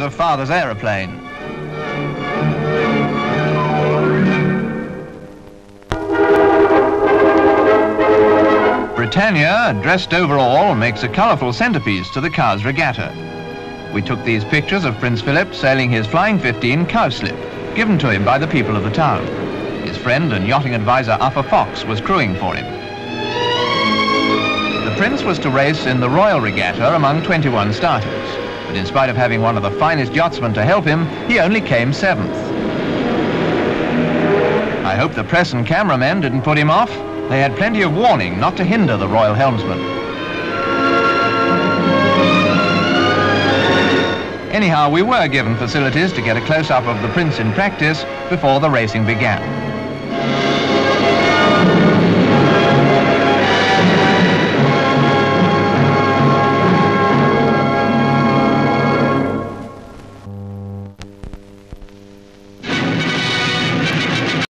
of father's aeroplane. Britannia, dressed overall, makes a colourful centrepiece to the Cowes Regatta. We took these pictures of Prince Philip sailing his Flying 15 Coweslip, given to him by the people of the town. His friend and yachting advisor Uffa Fox was crewing for him. The Prince was to race in the Royal Regatta among 21 starters, but in spite of having one of the finest yachtsmen to help him, he only came seventh. I hope the press and cameramen didn't put him off. They had plenty of warning not to hinder the royal helmsman. Anyhow, we were given facilities to get a close-up of the Prince in practice before the racing began.